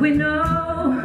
we know.